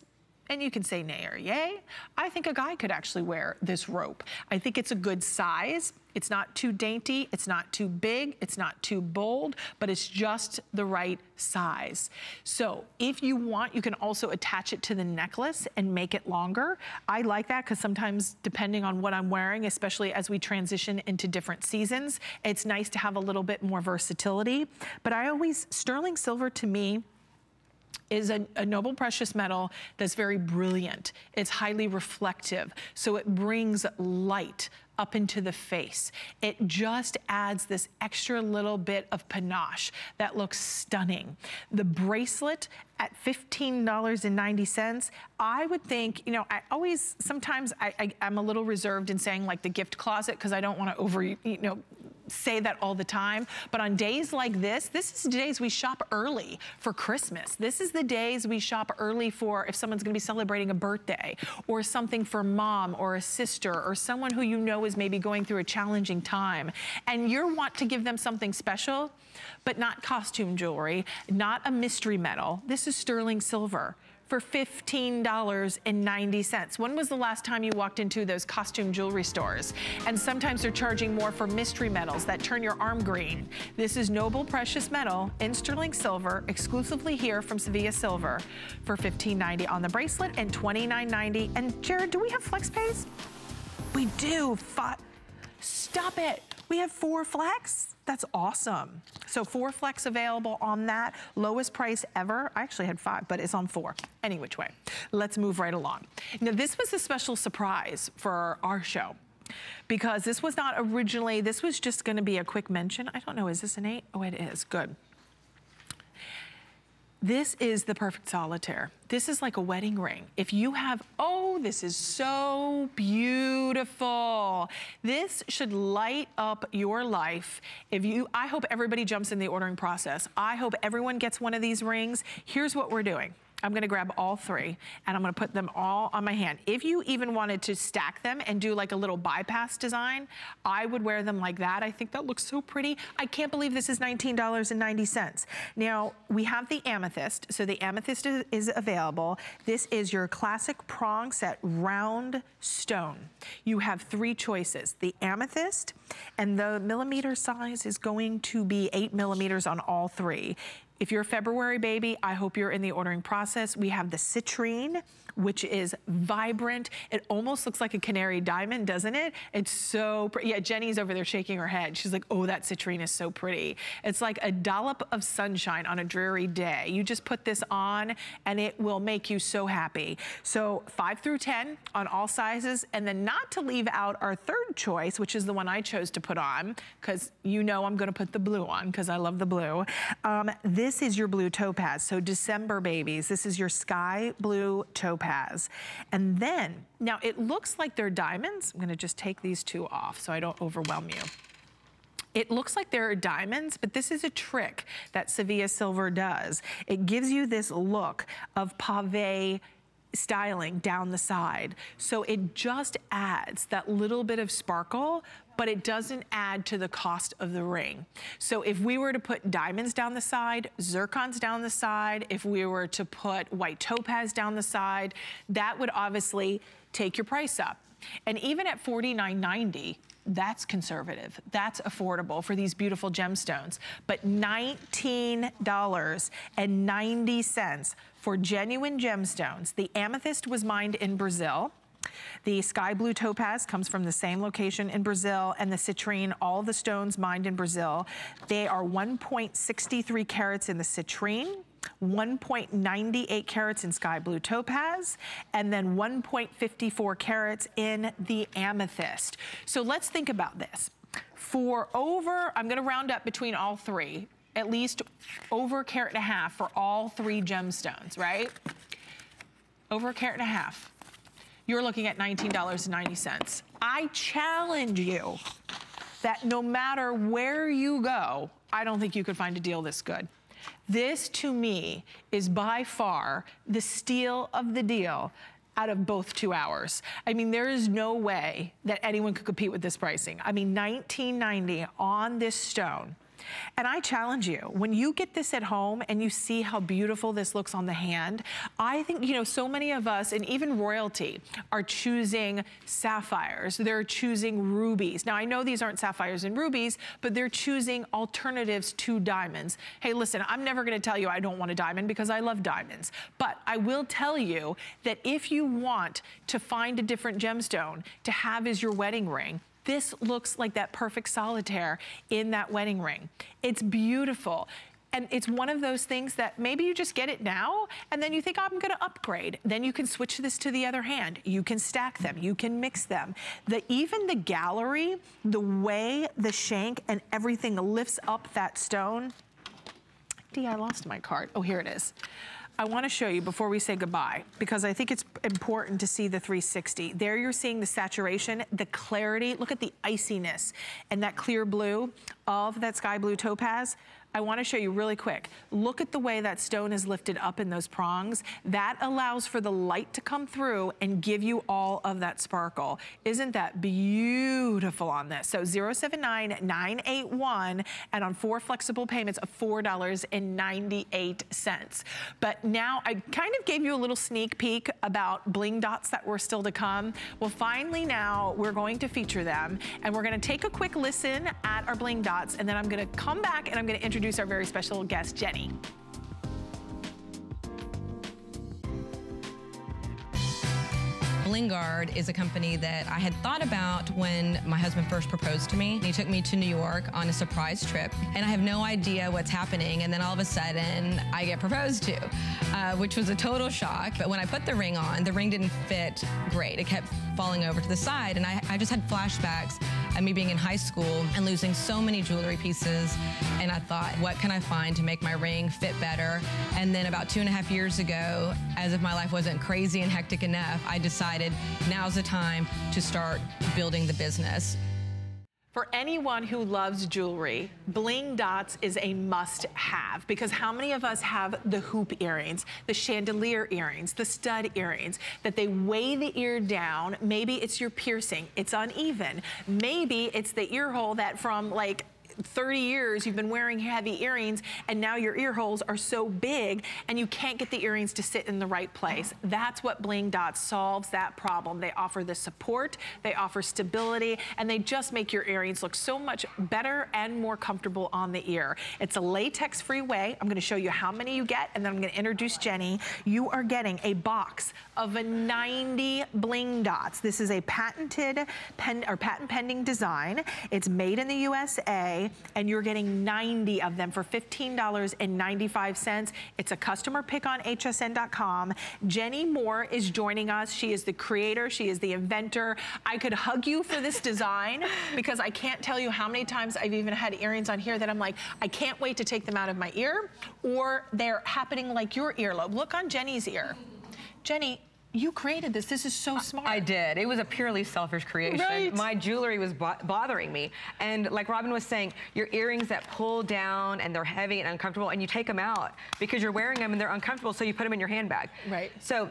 and you can say nay or yay, I think a guy could actually wear this rope. I think it's a good size. It's not too dainty, it's not too big, it's not too bold, but it's just the right size. So if you want, you can also attach it to the necklace and make it longer. I like that because sometimes depending on what I'm wearing, especially as we transition into different seasons, it's nice to have a little bit more versatility. But I always, sterling silver to me, is a, a, noble precious metal that's very brilliant. It's highly reflective, so it brings light up into the face. It just adds this extra little bit of panache that looks stunning. The bracelet at $15.90, I would think, you know, I always, sometimes I, I, am a little reserved in saying like the gift closet because I don't want to over, you know, say that all the time, but on days like this, this is days we shop early for Christmas. This is the days we shop early for if someone's gonna be celebrating a birthday or something for mom or a sister or someone who you know is maybe going through a challenging time. And you want to give them something special, but not costume jewelry, not a mystery metal. This is sterling silver for $15.90. When was the last time you walked into those costume jewelry stores? And sometimes they're charging more for mystery metals that turn your arm green. This is Noble Precious Metal in sterling silver, exclusively here from Sevilla Silver for $15.90 on the bracelet and $29.90. And Jared, do we have flex pays? We do. Stop it. We have four flex. That's awesome. So four flex available on that. Lowest price ever. I actually had five, but it's on four. Any which way. Let's move right along. Now this was a special surprise for our show because this was not originally, this was just gonna be a quick mention. I don't know, is this an eight? Oh, it is, good. This is the perfect solitaire. This is like a wedding ring. If you have, oh, this is so beautiful. This should light up your life. If you, I hope everybody jumps in the ordering process. I hope everyone gets one of these rings. Here's what we're doing. I'm gonna grab all three and I'm gonna put them all on my hand. If you even wanted to stack them and do like a little bypass design, I would wear them like that. I think that looks so pretty. I can't believe this is $19.90. Now, we have the amethyst. So the amethyst is, is available. This is your classic prong set round stone. You have three choices. The amethyst and the millimeter size is going to be eight millimeters on all three. If you're a February baby, I hope you're in the ordering process. We have the citrine, which is vibrant. It almost looks like a canary diamond, doesn't it? It's so pretty. Yeah, Jenny's over there shaking her head. She's like, oh, that citrine is so pretty. It's like a dollop of sunshine on a dreary day. You just put this on and it will make you so happy. So five through 10 on all sizes. And then not to leave out our third choice, which is the one I chose to put on, because you know I'm gonna put the blue on because I love the blue. Um, this this is your blue topaz. So December babies, this is your sky blue topaz. And then, now it looks like they're diamonds. I'm gonna just take these two off so I don't overwhelm you. It looks like there are diamonds, but this is a trick that Sevilla Silver does. It gives you this look of pave styling down the side. So it just adds that little bit of sparkle, but it doesn't add to the cost of the ring. So if we were to put diamonds down the side, zircons down the side, if we were to put white topaz down the side, that would obviously take your price up. And even at $49.90, that's conservative. That's affordable for these beautiful gemstones. But $19.90 for genuine gemstones. The amethyst was mined in Brazil. The sky blue topaz comes from the same location in Brazil and the citrine, all the stones mined in Brazil. They are 1.63 carats in the citrine. 1.98 carats in sky blue topaz, and then 1.54 carats in the amethyst. So let's think about this. For over, I'm gonna round up between all three, at least over a carat and a half for all three gemstones, right? Over a carat and a half you're looking at $19.90. I challenge you that no matter where you go, I don't think you could find a deal this good. This to me is by far the steal of the deal out of both two hours. I mean, there is no way that anyone could compete with this pricing. I mean, 1990 on this stone and I challenge you, when you get this at home and you see how beautiful this looks on the hand, I think, you know, so many of us, and even royalty, are choosing sapphires. They're choosing rubies. Now, I know these aren't sapphires and rubies, but they're choosing alternatives to diamonds. Hey, listen, I'm never gonna tell you I don't want a diamond because I love diamonds. But I will tell you that if you want to find a different gemstone to have as your wedding ring, this looks like that perfect solitaire in that wedding ring. It's beautiful. And it's one of those things that maybe you just get it now and then you think, oh, I'm gonna upgrade. Then you can switch this to the other hand. You can stack them, you can mix them. The, even the gallery, the way the shank and everything lifts up that stone. D, I lost my card. Oh, here it is. I wanna show you before we say goodbye, because I think it's important to see the 360. There you're seeing the saturation, the clarity, look at the iciness and that clear blue of that sky blue topaz. I wanna show you really quick. Look at the way that stone is lifted up in those prongs. That allows for the light to come through and give you all of that sparkle. Isn't that beautiful on this? So 079981 and on four flexible payments of $4.98. But now I kind of gave you a little sneak peek about bling dots that were still to come. Well, finally now we're going to feature them and we're gonna take a quick listen at our bling dots and then I'm gonna come back and I'm gonna introduce introduce our very special guest, Jenny. Bling Guard is a company that I had thought about when my husband first proposed to me. He took me to New York on a surprise trip, and I have no idea what's happening. And then all of a sudden, I get proposed to, uh, which was a total shock. But when I put the ring on, the ring didn't fit great. It kept falling over to the side, and I, I just had flashbacks of me being in high school and losing so many jewelry pieces. And I thought, what can I find to make my ring fit better? And then about two and a half years ago, as if my life wasn't crazy and hectic enough, I decided now's the time to start building the business. For anyone who loves jewelry, Bling Dots is a must have because how many of us have the hoop earrings, the chandelier earrings, the stud earrings, that they weigh the ear down. Maybe it's your piercing, it's uneven. Maybe it's the ear hole that from like 30 years you've been wearing heavy earrings and now your ear holes are so big and you can't get the earrings to sit in the right place. That's what Bling Dots solves that problem. They offer the support, they offer stability, and they just make your earrings look so much better and more comfortable on the ear. It's a latex-free way. I'm gonna show you how many you get and then I'm gonna introduce Jenny. You are getting a box of 90 Bling Dots. This is a patented pen, or patent pending design. It's made in the USA and you're getting 90 of them for $15.95. It's a customer pick on hsn.com. Jenny Moore is joining us. She is the creator. She is the inventor. I could hug you for this design (laughs) because I can't tell you how many times I've even had earrings on here that I'm like, I can't wait to take them out of my ear or they're happening like your earlobe. Look on Jenny's ear. Jenny, you created this. This is so smart. I did. It was a purely selfish creation. Right. My jewelry was bo bothering me. And like Robin was saying, your earrings that pull down and they're heavy and uncomfortable and you take them out because you're wearing them and they're uncomfortable so you put them in your handbag. Right. So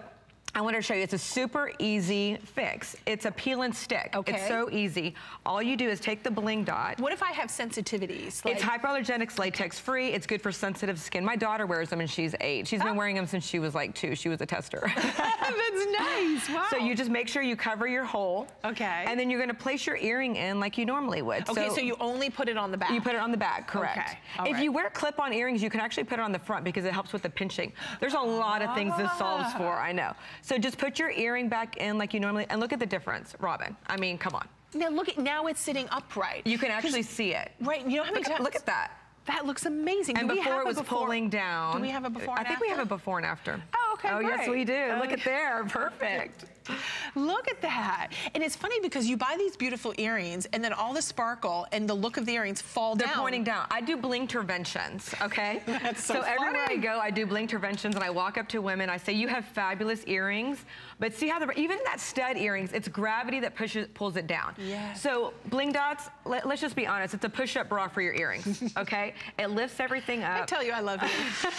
I wanted to show you, it's a super easy fix. It's a peel and stick. Okay. It's so easy. All you do is take the bling dot. What if I have sensitivities? it's hypoallergenics, latex free. It's good for sensitive skin. My daughter wears them and she's eight. She's been Oh. wearing them since she was like two. She was a tester. (laughs) That's nice. Wow. (laughs) So you just make sure you cover your hole. Okay. And then you're gonna place your earring in like you normally would. Okay, so, you only put it on the back. you put it on the back, correct. Okay, all if right. you wear clip-on earrings, you can actually put it on the front because it helps with the pinching. There's a lot of things this solves for, I know. So just put your earring back in like you normally, and look at the difference, Robin. I mean, come on. Now look at now it's sitting upright. You can actually see it. right. You know how many Look, times? look at that. That looks amazing. And Do before it was before- pulling down. Do we have a before? I think we have a before and after. Oh, okay, Oh, yes, we do. Look at there. (laughs) Perfect. (laughs) Look at that. And it's funny because you buy these beautiful earrings and then all the sparkle and the look of the earrings fall They're down. pointing down. I do bling interventions, okay? (laughs) That's so everywhere funny. I go, I do bling interventions and I walk up to women, I say, you have fabulous earrings, but see how the, even that stud earrings, it's gravity that pushes, pulls it down. Yes. So bling dots, let, us just be honest, it's a push-up bra for your earrings, (laughs) okay? it lifts everything up. I tell you I love you.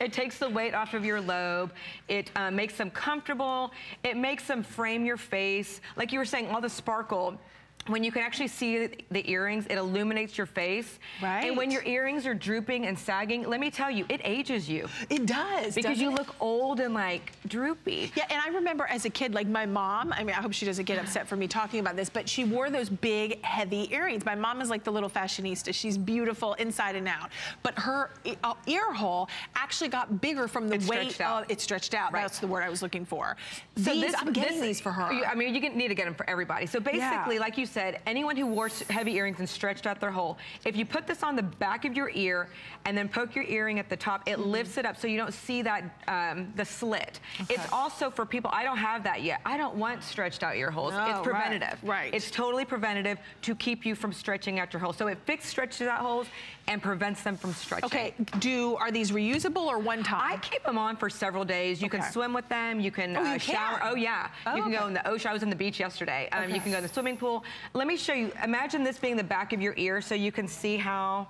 it takes the weight off of your lobe. It uh, makes them comfortable. It makes them frame your face. Like you were saying, all the sparkle. When you can actually see the earrings, it illuminates your face. Right. And when your earrings are drooping and sagging, let me tell you, it ages you. It does. Because you it? look old and like droopy. Yeah, and I remember as a kid, like my mom, I mean, I hope she doesn't get upset for me talking about this, but she wore those big, heavy earrings. My mom is like the little fashionista. She's beautiful inside and out. But her uh, ear hole actually got bigger from the It weight of it stretched out. Right. That's the word I was looking for. So these, this- I'm getting this- these for her. I mean, you need to get them for everybody. So basically, Yeah. like you said, anyone who wore heavy earrings and stretched out their hole, if you put this on the back of your ear and then poke your earring at the top, it Mm-hmm. lifts it up so you don't see that um, the slit. It's also for people. I don't have that yet. I don't want stretched out ear holes. Oh, it's preventative. right. It's totally preventative to keep you from stretching out your holes. So it fixes stretches out holes and prevents them from stretching. okay, do are these reusable or one time? I keep them on for several days. You Okay. can swim with them. You can, Oh, you uh, shower. can? Oh, yeah. Oh, you can go in the ocean. I was in the beach yesterday. Um, You can go in the swimming pool. Let me show you. Imagine this being the back of your ear so you can see how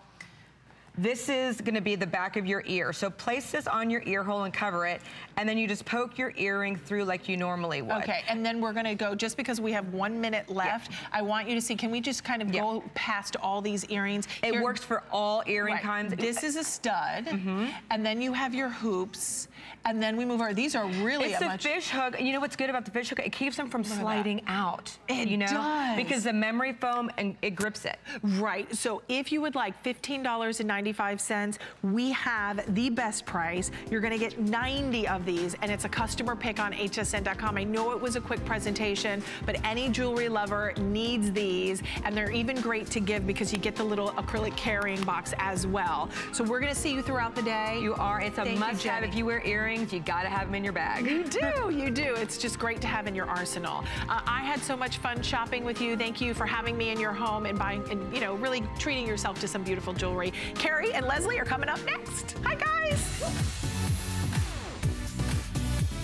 this is going to be the back of your ear. So place this on your ear hole and cover it, and then you just poke your earring through like you normally would. Okay, and then we're gonna go, just because we have one minute left, I want you to see, can we just kind of Yeah. go past all these earrings? It Here- works for all earring Right. kinds. This is a stud, Mm-hmm. and then you have your hoops, and then we move over. These are really It's a a much. fish hook. You know what's good about the fish hook? It keeps them from that. sliding out. It you know? does. Because the memory foam and it grips it. Right. So if you would like $15.95 $4.95. We have the best price. You're gonna get 90 of these and it's a customer pick on hsn.com. I know it was a quick presentation, but any jewelry lover needs these and they're even great to give because you get the little acrylic carrying box as well. So we're gonna see you throughout the day. You are. It's a Thank you, must-have. If you wear earrings, you gotta have them in your bag. You do, (laughs) you do. It's just great to have in your arsenal. Uh, I had so much fun shopping with you. Thank you for having me in your home and buying, and you know, really treating yourself to some beautiful jewelry. Carrie and Leslie are coming up next. Hi, guys.